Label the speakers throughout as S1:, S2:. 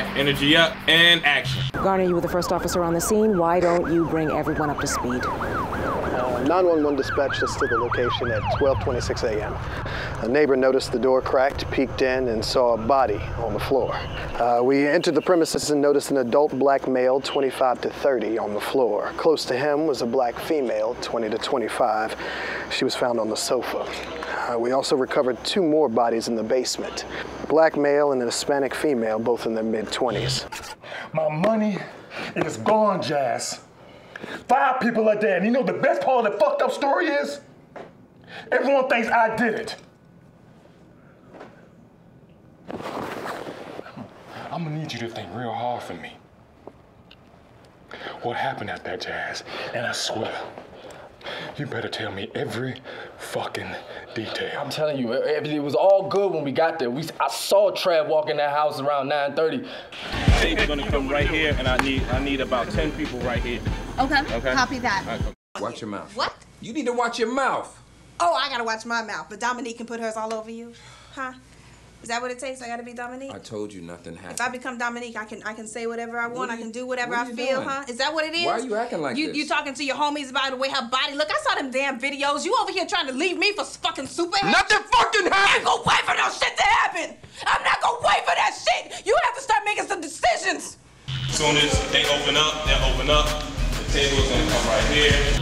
S1: Energy up and action.
S2: Garner, you were the first officer on the scene. Why don't you bring everyone up to speed?
S3: Uh, 911 dispatched us to the location at 12:26 a.m. A neighbor noticed the door cracked, peeked in, and saw a body on the floor. Uh, we entered the premises and noticed an adult black male, 25 to 30, on the floor. Close to him was a black female, 20 to 25. She was found on the sofa. Uh, we also recovered two more bodies in the basement. Black male and a Hispanic female, both in their mid-20s.
S4: My money is gone, Jazz. Five people are dead. And you know the best part of the fucked up story is? Everyone thinks I did it. I'm gonna need you to think real hard for me. What happened at that jazz? And I swear, you better tell me every fucking detail.
S5: I'm telling you, it, it was all good when we got there. We, I saw Trav walk in that house around 9:30.
S1: Tape's gonna come right here, and I need I need about ten people right here.
S6: Okay.
S1: Okay.
S6: Copy that.
S1: All right,
S7: Watch your mouth.
S6: What?
S7: You need to watch your mouth.
S6: Oh, I gotta watch my mouth, but Dominique can put hers all over you, huh? Is that what it takes? I gotta be Dominique.
S7: I told you nothing happened.
S6: If I become Dominique, I can I can say whatever I want.
S7: are
S6: I can do whatever
S7: what
S6: I feel,
S7: doing?
S6: huh? Is that what it is?
S7: Why are you acting like
S6: you,
S7: this?
S6: You talking to your homies about the way her body look? I saw them damn videos. You over here trying to leave me for fucking superhead?
S7: Nothing fucking
S6: I
S7: happened.
S6: ain't gonna wait for no shit to happen. I'm not gonna wait for that shit. You have to start making some decisions.
S1: As soon as they open up, they open up. The table's gonna come right here.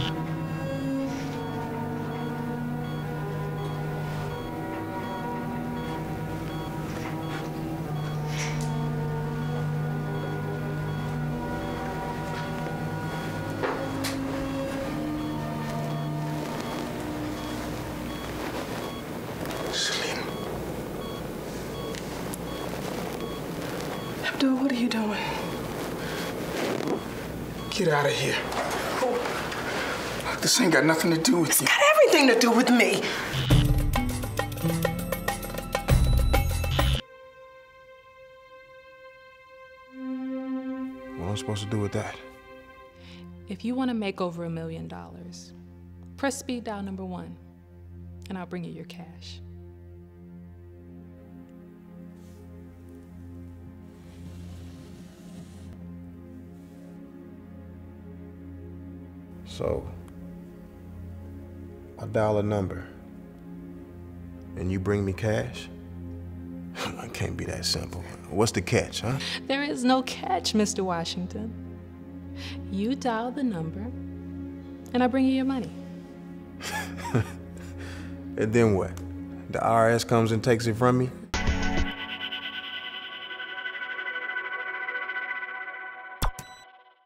S5: Abdul, what are you doing?
S4: Get out of here. This ain't got nothing to do with you.
S5: Got everything to do with me.
S8: What am I supposed to do with that?
S9: If you want to make over a million dollars, press speed dial number one, and I'll bring you your cash.
S8: So, I dial a number, and you bring me cash? it can't be that simple. What's the catch, huh?
S9: There is no catch, Mr. Washington. You dial the number, and I bring you your money.
S8: And then what? The IRS comes and takes it from me?